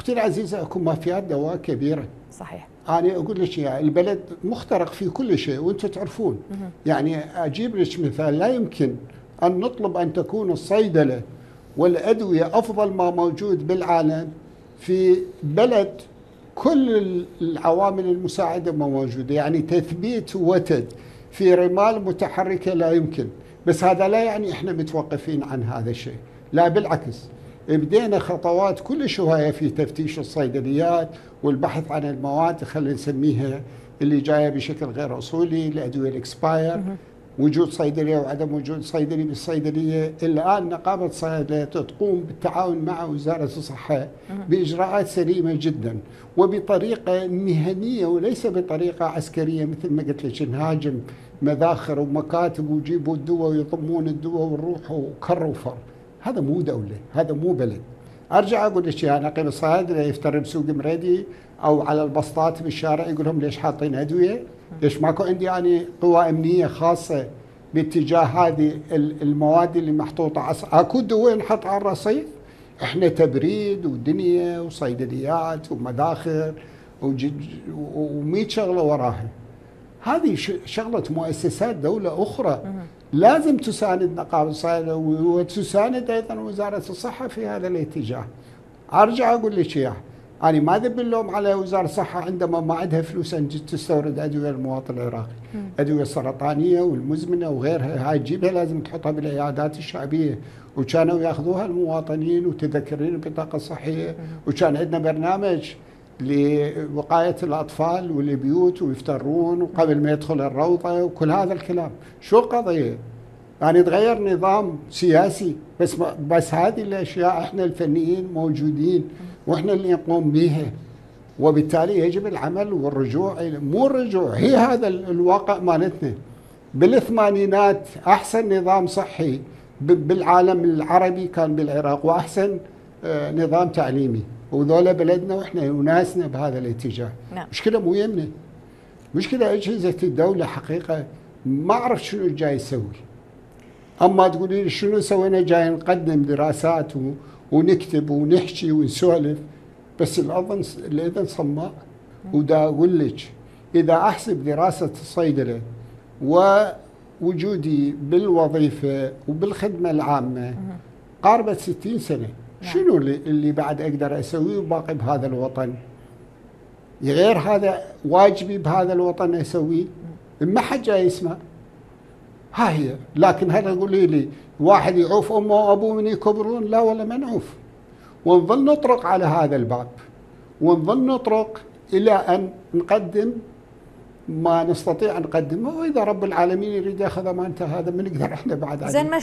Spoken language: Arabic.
أختي العزيزه اكو مافيات دواء كبيره صحيح. أنا أقول لك يعني البلد مخترق في كل شيء وأنتم تعرفون. يعني أجيب لك مثال لا يمكن أن نطلب أن تكون الصيدلة والأدوية أفضل ما موجود بالعالم في بلد كل العوامل المساعدة ما موجودة. يعني تثبيت وتد في رمال متحركة لا يمكن. بس هذا لا يعني إحنا متوقفين عن هذا الشيء. لا بالعكس. بدينا خطوات كلش هوايه في تفتيش الصيدليات والبحث عن المواد خلينا نسميها اللي جاية بشكل غير أصولي الأدوية الإكسباير. وجود صيدلية وعدم وجود صيدلي بالصيدلية. الآن نقابة الصيدليه تقوم بالتعاون مع وزارة الصحة بإجراءات سليمة جدا وبطريقة مهنية وليس بطريقة عسكرية مثل ما قلت لك نهاجم مذاخر ومكاتب ويجيبوا الدواء ويضمون الدواء ونروح وكر وفر هذا مو دولة هذا مو بلد. أرجع أقول لك يا نقيب الصيادله يفتر بسوق مريدي أو على البسطات بالشارع يقول لهم ليش حاطين أدوية؟ ليش ماكو عندي يعني قوى أمنية خاصة باتجاه هذه المواد اللي محطوطة عص... أكو دواء نحط على الرصيف. إحنا تبريد ودنيا وصيدليات ومداخل و100 شغلة وراها. هذه شغلة مؤسسات دولة أخرى. لازم تساند نقابه الصيدله وتساند أيضا وزارة الصحة في هذا الاتجاه. أرجع أقول لك إياه. أنا ما ذب اللوم على وزارة الصحة عندما ما عندها فلوس أن تستورد أدوية للمواطن العراقي، أدوية السرطانيه والمزمنة وغيرها. هاي تجيبها لازم تحطها بالعيادات الشعبية. وكانوا يأخذوها المواطنين وتذكرين البطاقه الصحيه وكان عندنا برنامج لوقاية الأطفال والبيوت ويفترون وقبل ما يدخل الروضة وكل هذا الكلام. شو القضية؟ يعني تغير نظام سياسي. بس بس هذه الأشياء إحنا الفنيين موجودين وإحنا اللي نقوم بها وبالتالي يجب العمل والرجوع مو الرجوع هي هذا الواقع مالتنا. بالثمانينات أحسن نظام صحي بالعالم العربي كان بالعراق وأحسن نظام تعليمي. وذولا بلدنا وإحنا وناسنا بهذا الاتجاه. نعم. مشكلة مو يمنا مشكلة اجهزه الدولة حقيقة ما أعرف شنو جاي يسوي. أما تقولي لي شنو سوينا جاي نقدم دراسات و... ونكتب ونحكي ونسولف. بس الاذن الإذن صماء. ودا أقول لك إذا أحسب دراسة الصيدلة ووجودي بالوظيفة وبالخدمة العامة قاربت 60 سنة. نعم. شنو اللي بعد أقدر أسويه وباقي بهذا الوطن؟ غير هذا واجبي بهذا الوطن أسويه؟ ما حد جاي يسمع. ها هي. لكن هل تقولي لي واحد يعوف أمه وأبوه من يكبرون؟ لا ولا ما نعوف ونظل نطرق على هذا الباب. ونظل نطرق إلى أن نقدم ما نستطيع أن نقدمه. وإذا رب العالمين يريد ياخذ أمانته هذا من نقدر إحنا بعد. زين مشروع